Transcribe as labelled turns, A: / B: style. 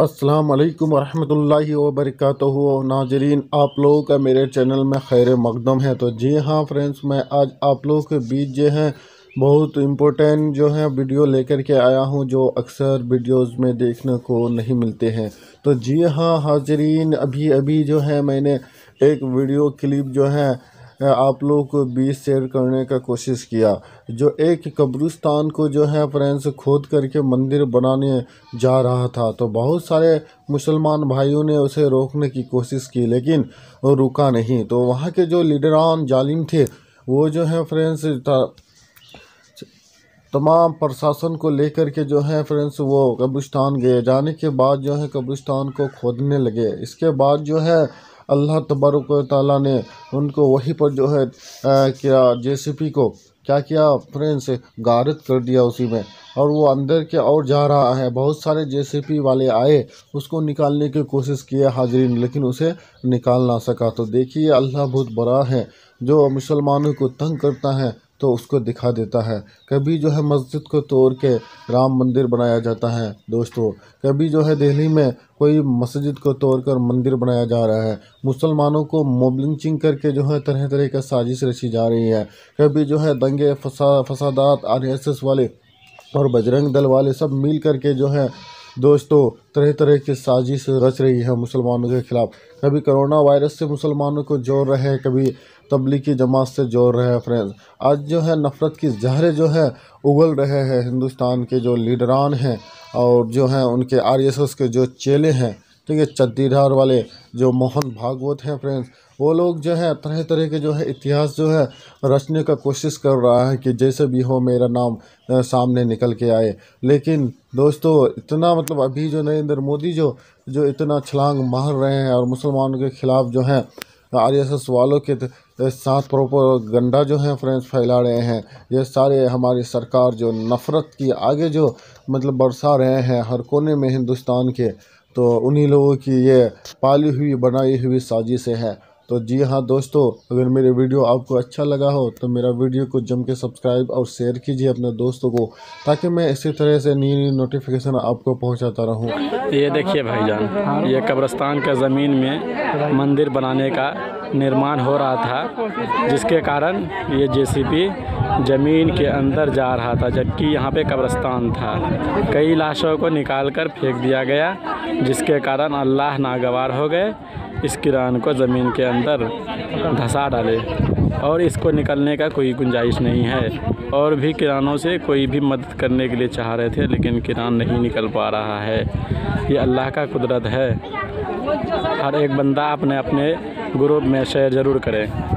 A: अस्सलाम वालेकुम रहमतुल्लाहि व बरकातहू नाजरीन, आप लोगों का मेरे चैनल में खैर मकदम है। तो जी हाँ फ्रेंड्स मैं आज आप लोगों के बीच जो है, बहुत इम्पोर्टेंट जो है वीडियो लेकर के आया हूँ, जो अक्सर वीडियोस में देखने को नहीं मिलते हैं। तो जी हाँ हाजरीन अभी अभी जो है मैंने एक वीडियो क्लिप जो है आप लोगों को बीज शेयर करने का कोशिश किया। जो एक कब्रिस्तान को जो है फ्रेंड्स खोद करके मंदिर बनाने जा रहा था तो बहुत सारे मुसलमान भाइयों ने उसे रोकने की कोशिश की, लेकिन रुका नहीं। तो वहाँ के जो लीडरान जालिम थे, वो जो है फ्रेंड्स तमाम प्रशासन को लेकर के जो है फ्रेंड्स वो कब्रिस्तान गए। जाने के बाद जो है कब्रिस्तान को खोदने लगे। इसके बाद जो है अल्लाह तबारक ताली ने उनको वहीं पर जो है क्या पी को क्या किया, फ्रेंड्स, गारत कर दिया उसी में। और वो अंदर के और जा रहा है। बहुत सारे जेसीपी वाले आए, उसको निकालने की कोशिश किए, हाजरीन, लेकिन उसे निकाल ना सका। तो देखिए, अल्लाह बहुत बड़ा है, जो मुसलमानों को तंग करता है तो उसको दिखा देता है। कभी जो है मस्जिद को तोड़ के राम मंदिर बनाया जाता है। दोस्तों, कभी जो है दिल्ली में कोई मस्जिद को तोड़कर मंदिर बनाया जा रहा है। मुसलमानों को मोबलिंचिंग करके जो है तरह तरह का साजिश रची जा रही है। कभी जो है दंगे फसा फसादात आर वाले और बजरंग दल वाले सब मिल करके जो है दोस्तों तरह तरह की साजिश रच रही है मुसलमानों के ख़िलाफ़। कभी करोना वायरस से मुसलमानों को जोड़ रहे हैं, कभी तबलीगी जमात से जोड़ रहे हैं फ्रेंड्स आज जो है, नफ़रत की जहरें जो है, उगल रहे हैं हिंदुस्तान के जो लीडरान हैं और जो हैं उनके आरएसएस के जो चेले हैं। ठीक है चद्दीदार वाले जो मोहन भागवत हैं फ्रेंड्स वो लोग जो है तरह तरह के जो है इतिहास जो है, रचने का कोशिश कर रहा है कि जैसे भी हो मेरा नाम सामने निकल के आए। लेकिन दोस्तों, इतना मतलब अभी जो नरेंद्र मोदी जो जो इतना छलांग मार रहे हैं और मुसलमानों के ख़िलाफ़ जो है, आर एस एस वालों के साथ प्रॉपर गंडा जो है फ्रेंड्स फैला रहे हैं। ये सारे हमारी सरकार जो नफ़रत की आगे जो मतलब बरसा रहे हैं हर कोने में हिंदुस्तान के तो उन्हीं लोगों की ये पाली हुई, बनाई हुई साजिशें हैं। तो जी हाँ दोस्तों, अगर मेरे वीडियो आपको अच्छा लगा हो तो मेरा वीडियो को जम के सब्सक्राइब और शेयर कीजिए अपने दोस्तों को, ताकि मैं इसी तरह से नई नई नोटिफिकेशन आपको पहुंचाता रहूँ।
B: ये देखिए भाईजान, ये कब्रस्तान का ज़मीन में मंदिर बनाने का निर्माण हो रहा था, जिसके कारण ये जेसीबी ज़मीन के अंदर जा रहा था, जबकि यहाँ पे कब्रस्तान था। कई लाशों को निकाल कर फेंक दिया गया, जिसके कारण अल्लाह नागवार हो गए। इस किरान को ज़मीन के अंदर धंसा डाले और इसको निकलने का कोई गुंजाइश नहीं है। और भी किरानों से कोई भी मदद करने के लिए चाह रहे थे, लेकिन किरान नहीं निकल पा रहा है। ये अल्लाह का कुदरत है। हर एक बंदा अपने अपने ग्रुप में शेयर ज़रूर करें।